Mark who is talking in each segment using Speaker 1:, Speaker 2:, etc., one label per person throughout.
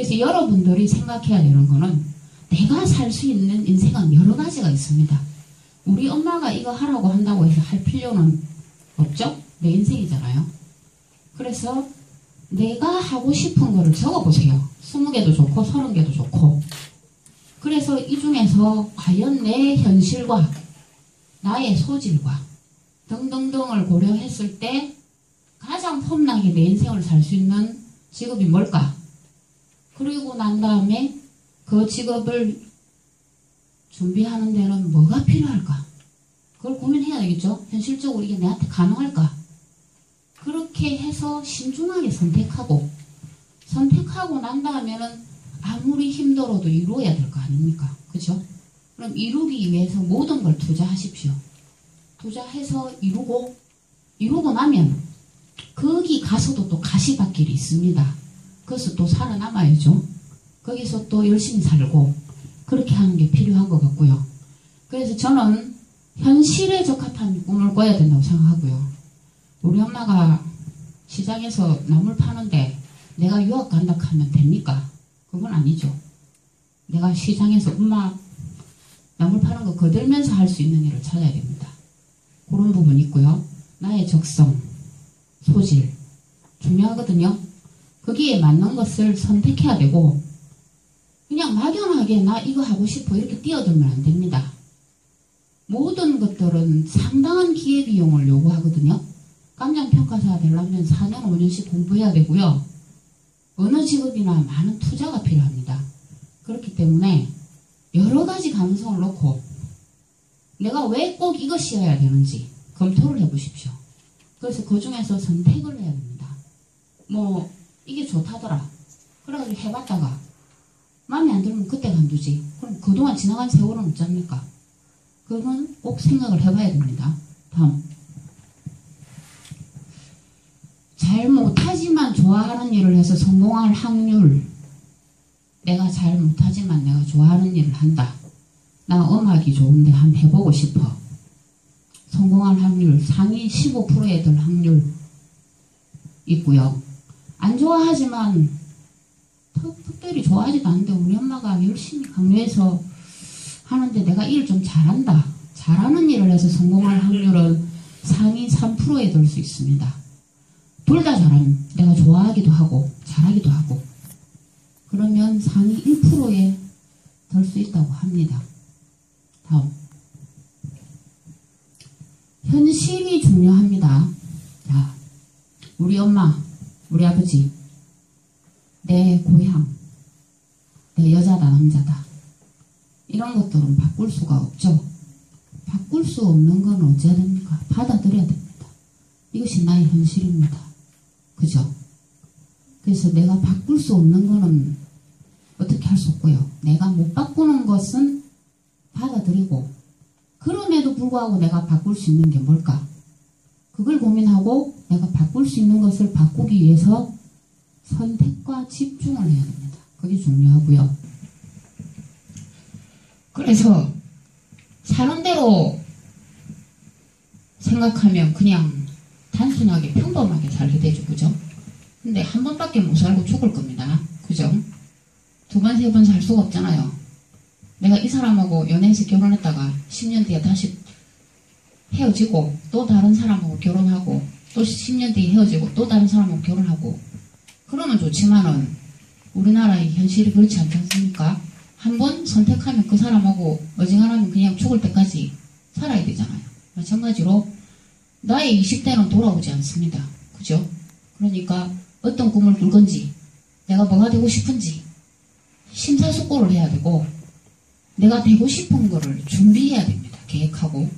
Speaker 1: 그래서 여러분들이 생각해야 되는 거는 내가 살 수 있는 인생은 여러 가지가 있습니다. 우리 엄마가 이거 하라고 한다고 해서 할 필요는 없죠? 내 인생이잖아요. 그래서 내가 하고 싶은 거를 적어보세요. 20개도 좋고 30개도 좋고. 그래서 이 중에서 과연 내 현실과 나의 소질과 등등등을 고려했을 때 가장 폼나게 내 인생을 살 수 있는 직업이 뭘까? 그리고 난 다음에 그 직업을 준비하는 데는 뭐가 필요할까? 그걸 고민해야 되겠죠? 현실적으로 이게 내한테 가능할까? 그렇게 해서 신중하게 선택하고 선택하고 난 다음에는 아무리 힘들어도 이루어야 될 거 아닙니까? 그죠? 그럼 이루기 위해서 모든 걸 투자하십시오. 투자해서 이루고 이루고 나면 거기 가서도 또 가시밭길이 있습니다. 그래서 또 살아남아야죠. 거기서 또 열심히 살고 그렇게 하는 게 필요한 것 같고요. 그래서 저는 현실에 적합한 꿈을 꿔야 된다고 생각하고요. 우리 엄마가 시장에서 나물 파는데 내가 유학 간다 하면 됩니까? 그건 아니죠. 내가 시장에서 엄마 나물 파는 거 거들면서 할 수 있는 일을 찾아야 됩니다. 그런 부분 있고요. 나의 적성, 소질 중요하거든요. 거기에 맞는 것을 선택해야 되고 그냥 막연하게 나 이거 하고 싶어 이렇게 뛰어들면 안 됩니다. 모든 것들은 상당한 기회비용을 요구하거든요. 깜장평가사가 되려면 4년, 5년씩 공부해야 되고요. 어느 직업이나 많은 투자가 필요합니다. 그렇기 때문에 여러 가지 가능성을 놓고 내가 왜 꼭 이것이어야 되는지 검토를 해보십시오. 그래서 그 중에서 선택을 해야 됩니다. 뭐 이게 좋다더라. 그래가지고 해봤다가 마음에 안 들면 그때 간두지. 그럼 그동안 지나간 세월은 어쩝니까? 그건 꼭 생각을 해봐야 됩니다. 다음. 잘 못하지만 좋아하는 일을 해서 성공할 확률. 내가 잘 못하지만 내가 좋아하는 일을 한다. 나 음악이 좋은데 한번 해보고 싶어. 성공할 확률 상위 15%에 들 확률 있고요. 안 좋아하지만 특, 특별히 좋아하지도 않는데 우리 엄마가 열심히 강요해서 하는데 내가 일을 좀 잘한다. 잘하는 일을 해서 성공할 확률은 상위 3%에 들 수 있습니다. 둘 다 잘하면 내가 좋아하기도 하고 잘하기도 하고 그러면 상위 1%에 들 수 있다고 합니다. 다음 현실이 중요합니다. 자, 우리 엄마, 우리 아버지, 내 고향, 내 여자다, 남자다. 이런 것들은 바꿀 수가 없죠. 바꿀 수 없는 건 어찌해야 됩니까? 받아들여야 됩니다. 이것이 나의 현실입니다. 그죠? 그래서 내가 바꿀 수 없는 거는 어떻게 할 수 없고요. 내가 못 바꾸는 것은 받아들이고 그럼에도 불구하고 내가 바꿀 수 있는 게 뭘까? 그걸 고민하고 내가 바꿀 수 있는 것을 바꾸기 위해서 선택과 집중을 해야 됩니다. 그게 중요하고요. 그래서 사는 대로 생각하면 그냥 단순하게 평범하게 살게 되죠. 그죠? 근데 한 번밖에 못 살고 죽을 겁니다. 그죠? 두 번, 세 번 살 수가 없잖아요. 내가 이 사람하고 연애해서 결혼했다가 10년 뒤에 다시 헤어지고 또 다른 사람하고 결혼하고 또 10년 뒤에 헤어지고 또 다른 사람하고 결혼하고 그러면 좋지만은 우리나라의 현실이 그렇지 않지 않습니까? 한 번 선택하면 그 사람하고 어지간하면 그냥 죽을 때까지 살아야 되잖아요. 마찬가지로 나의 20대는 돌아오지 않습니다. 그죠? 그러니까 어떤 꿈을 꿀 건지 내가 뭐가 되고 싶은지 심사숙고를 해야 되고 내가 되고 싶은 거를 준비해야 됩니다. 계획하고.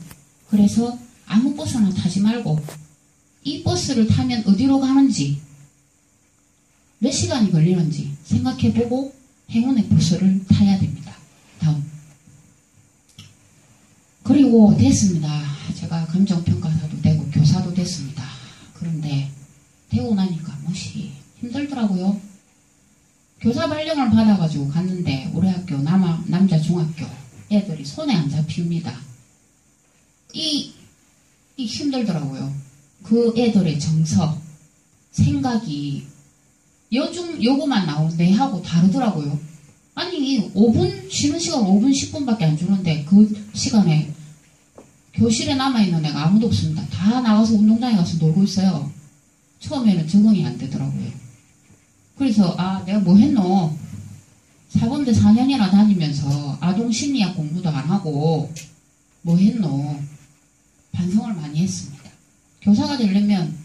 Speaker 1: 그래서 아무 버스나 타지 말고 이 버스를 타면 어디로 가는지 몇 시간이 걸리는지 생각해보고 행운의 버스를 타야 됩니다. 다음. 그리고 됐습니다. 제가 감정평가사도 되고 교사도 됐습니다. 그런데 되고 나니까 무엇이 힘들더라고요. 교사 발령을 받아가지고 갔는데 우리 학교 남아, 남자 중학교 애들이 손에 안 잡힙니다. 이, 이 힘들더라고요. 그 애들의 정서, 생각이 여중 요거만 나오는데 하고 다르더라고요. 아니 5분 쉬는 시간 5분 10분밖에 안 주는데 그 시간에 교실에 남아있는 애가 아무도 없습니다. 다 나가서 운동장에 가서 놀고 있어요. 처음에는 적응이 안 되더라고요. 그래서 아 내가 뭐 했노? 사범대 4년이나 다니면서 아동 심리학 공부도 안 하고 뭐 했노? 반성을 많이 했습니다. 교사가 되려면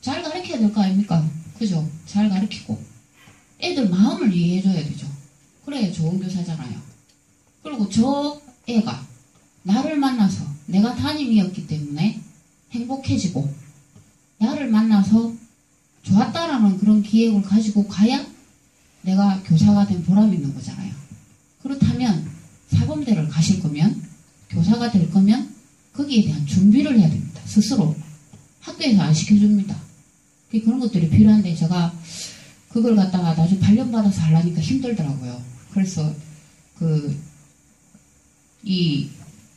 Speaker 1: 잘 가르쳐야 될 거 아닙니까? 그죠? 잘 가르치고 애들 마음을 이해해줘야 되죠. 그래야 좋은 교사잖아요. 그리고 저 애가 나를 만나서 내가 담임이었기 때문에 행복해지고 나를 만나서 좋았다라는 그런 기획을 가지고 가야 내가 교사가 된 보람이 있는 거잖아요. 그렇다면 사범대를 가실 거면 교사가 될 거면 거기에 대한 준비를 해야 됩니다. 스스로 학교에서 안 시켜줍니다. 그런 것들이 필요한데 제가 그걸 갖다가 나중에 발령받아서 하려니까 힘들더라고요. 그래서 그 이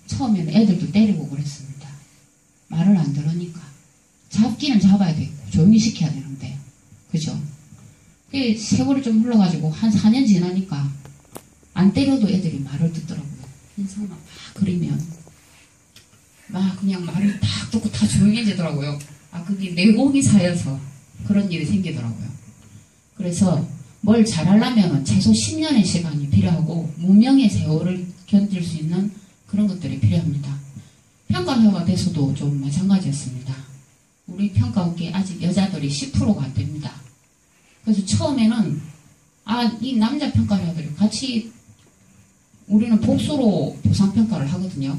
Speaker 1: 처음에는 애들도 때리고 그랬습니다. 말을 안 들으니까 잡기는 잡아야 되고 조용히 시켜야 되는데 그죠? 그 세월이 좀 흘러가지고 한 4년 지나니까 안 때려도 애들이 말을 듣더라고요. 인상만 막 그리면 막 그냥 말을 딱 듣고 다 조용해지더라고요. 아 그게 내공이 쌓여서 그런 일이 생기더라고요. 그래서 뭘 잘하려면 최소 10년의 시간이 필요하고 무명의 세월을 견딜 수 있는 그런 것들이 필요합니다. 평가회가 돼서도 좀 마찬가지였습니다. 우리 평가업계 아직 여자들이 10%가 안 됩니다. 그래서 처음에는 아 이 남자 평가회들이 같이 우리는 복수로 보상평가를 하거든요.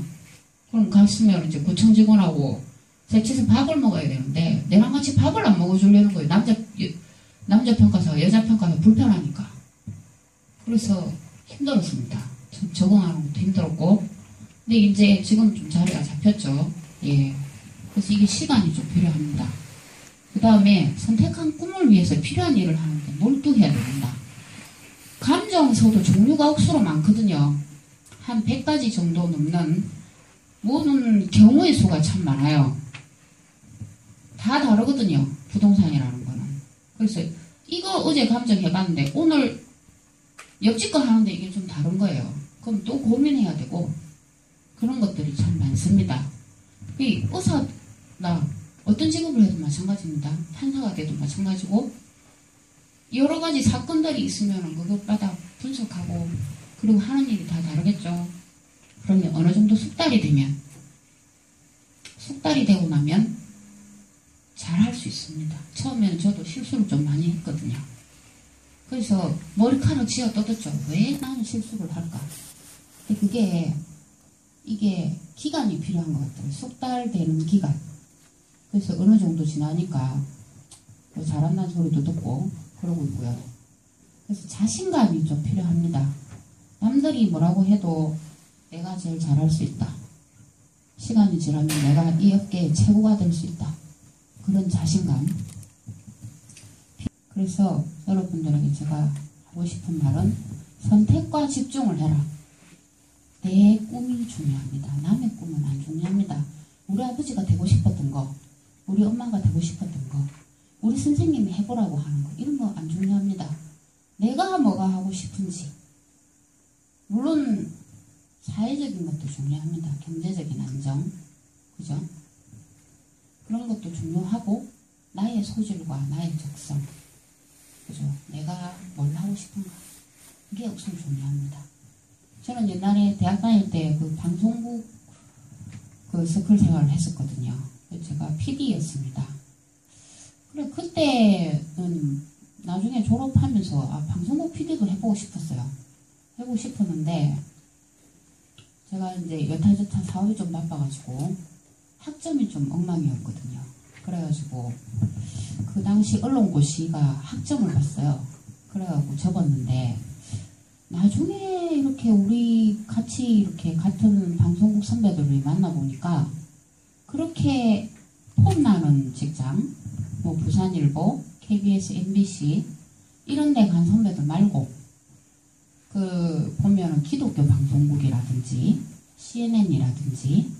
Speaker 1: 그럼 갔으면 이제 구청 직원하고 셋이서 밥을 먹어야 되는데 내랑 같이 밥을 안 먹어주려는 거예요. 남자 남자 평가사가 여자 평가사 불편하니까. 그래서 힘들었습니다. 좀 적응하는 것도 힘들었고. 근데 이제 지금 좀 자리가 잡혔죠. 예. 그래서 이게 시간이 좀 필요합니다. 그 다음에 선택한 꿈을 위해서 필요한 일을 하는데 몰두해야 됩니다. 감정서도 종류가 억수로 많거든요. 한 100가지 정도 넘는 모든 경우의 수가 참 많아요. 다 다르거든요. 부동산이라는 거는. 그래서 이거 어제 감정 해봤는데 오늘 옆집 거 하는데 이게 좀 다른 거예요. 그럼 또 고민해야 되고 그런 것들이 참 많습니다. 이 의사나 어떤 직업을 해도 마찬가지입니다. 판사가 돼도 마찬가지고 여러 가지 사건들이 있으면 그것마다 분석하고 그리고 하는 일이 다 다르겠죠. 그러면 어느 정도 숙달이 되면 숙달이 되고 나면 잘 할 수 있습니다. 처음에는 저도 실수를 좀 많이 했거든요. 그래서 머리카락 쥐어 뜯었죠. 왜 나는 실수를 할까? 그게 이게 기간이 필요한 것 같아요. 숙달되는 기간. 그래서 어느 정도 지나니까 뭐 잘한다는 소리도 듣고 그러고 있고요. 그래서 자신감이 좀 필요합니다. 남들이 뭐라고 해도 내가 제일 잘할 수 있다. 시간이 지나면 내가 이 업계의 최고가 될 수 있다. 그런 자신감. 그래서 여러분들에게 제가 하고 싶은 말은 선택과 집중을 해라. 내 꿈이 중요합니다. 남의 꿈은 안 중요합니다. 우리 아버지가 되고 싶었던 거, 우리 엄마가 되고 싶었던 거, 우리 선생님이 해보라고 하는 거, 이런 거 안 중요합니다. 내가 뭐가 하고 싶은지. 물론, 사회적인 것도 중요합니다. 경제적인 안정. 그죠? 그런 것도 중요하고, 나의 소질과 나의 적성. 그죠? 내가 뭘 하고 싶은가. 그게 엄청 중요합니다. 저는 옛날에 대학 다닐 때 그 방송국 그 서클 생활을 했었거든요. 제가 PD였습니다. 그래, 그때는 나중에 졸업하면서 아, 방송국 PD도 해보고 싶었어요. 해보고 싶었는데, 제가 이제 여타저타 사업이 좀 바빠가지고, 학점이 좀 엉망이었거든요. 그래가지고, 그 당시 언론고시가 학점을 봤어요. 그래가지고 접었는데, 나중에 이렇게 우리 같이 이렇게 같은 방송국 선배들을 만나보니까, 그렇게 폼나는 직장, 뭐 부산일보, KBS, MBC 이런 데 간 선배들 말고 그 보면은 기독교 방송국이라든지 CNN이라든지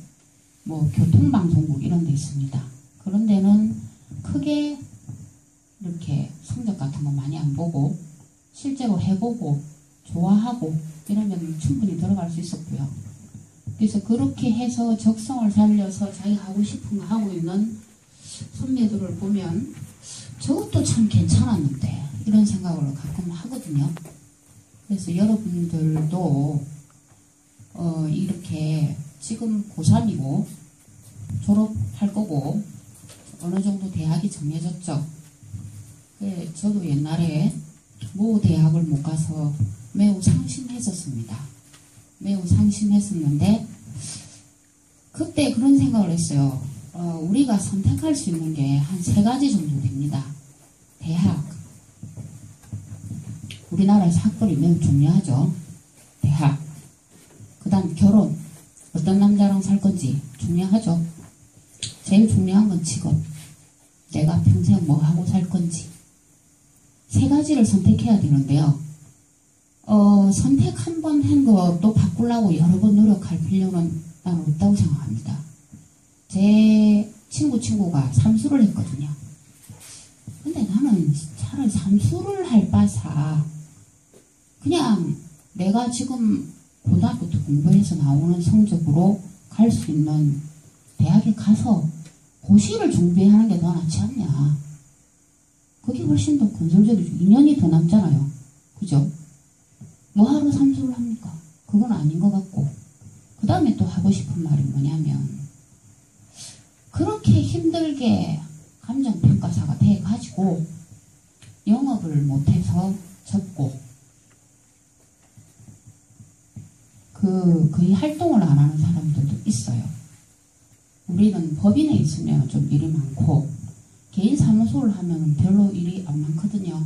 Speaker 1: 뭐 교통방송국 이런 데 있습니다. 그런 데는 크게 이렇게 성적 같은 거 많이 안 보고 실제로 해보고 좋아하고 이러면 충분히 들어갈 수 있었고요. 그래서 그렇게 해서 적성을 살려서 자기 하고 싶은 거 하고 있는 선배들을 보면 저것도 참 괜찮았는데 이런 생각을 가끔 하거든요. 그래서 여러분들도 어, 이렇게 지금 고3이고 졸업할 거고 어느 정도 대학이 정해졌죠. 네, 저도 옛날에 모 대학을 못 가서 매우 상심했었습니다. 매우 상심했었는데 그때 그런 생각을 했어요. 어, 우리가 선택할 수 있는 게 한 세 가지 정도 됩니다. 대학. 우리나라에서 학벌이 매우 중요하죠. 대학. 그 다음 결혼. 어떤 남자랑 살 건지 중요하죠. 제일 중요한 건 직업. 내가 평생 뭐 하고 살 건지. 세 가지를 선택해야 되는데요. 어, 선택 한 번 한 거 또 바꾸려고 여러 번 노력할 필요는 나는 없다고 생각합니다. 제 친구 친구가 삼수를 했거든요. 근데 나는 차라리 삼수를 할 바사 그냥 내가 지금 고등학교 때 공부해서 나오는 성적으로 갈 수 있는 대학에 가서 고시를 준비하는 게 더 낫지 않냐. 그게 훨씬 더 건설적이죠. 2년이 더 남잖아요. 그죠? 뭐 하러 삼수를 합니까? 그건 아닌 것 같고. 그 다음에 또 하고 싶은 말이 뭐냐면, 그렇게 힘들게 감정평가사가 돼가지고, 영업을 못해서 접고, 그, 거의 활동을 안 하는 사람들도 있어요. 우리는 법인에 있으면 좀 일이 많고, 개인 사무소를 하면 별로 일이 안 많거든요.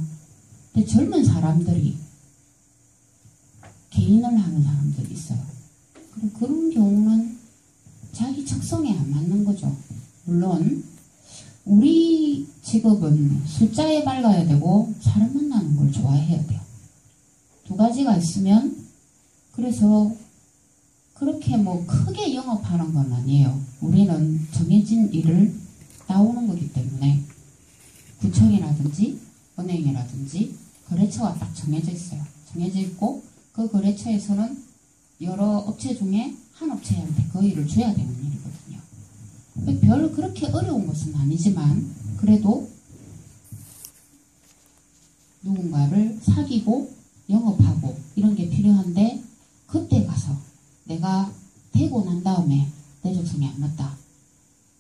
Speaker 1: 근데 젊은 사람들이 개인을 하는 사람들이 있어요. 그런 경우는 자기 적성에 안 맞는 거죠. 물론 우리 직업은 숫자에 밝아야 되고 사람 만나는 걸 좋아해야 돼요. 두 가지가 있으면 그래서 그렇게 뭐 크게 영업하는 건 아니에요. 우리는 정해진 일을 나오는 거기 때문에 구청이라든지 은행이라든지 거래처가 딱 정해져 있어요. 정해져 있고 그 거래처에서는 여러 업체 중에 한 업체한테 그 일을 줘야 되는 일이거든요. 별 그렇게 어려운 것은 아니지만 그래도 누군가를 사귀고 영업하고 이런 게 필요한데 내가 되고 난 다음에 내 적성이 안 맞다.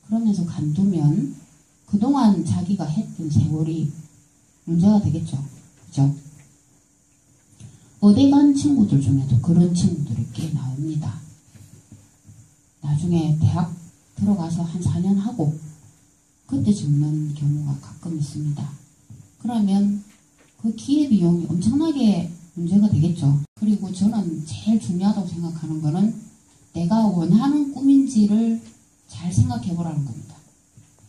Speaker 1: 그러면서 간두면 그동안 자기가 했던 세월이 문제가 되겠죠. 그죠? 어디 간 친구들 중에도 그런 친구들이 꽤 나옵니다. 나중에 대학 들어가서 한 4년 하고 그때 죽는 경우가 가끔 있습니다. 그러면 그 기회비용이 엄청나게 문제가 되겠죠. 그리고 저는 제일 중요하다고 생각하는 거는 내가 원하는 꿈인지를 잘 생각해 보라는 겁니다.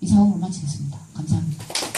Speaker 1: 이상으로 마치겠습니다. 감사합니다.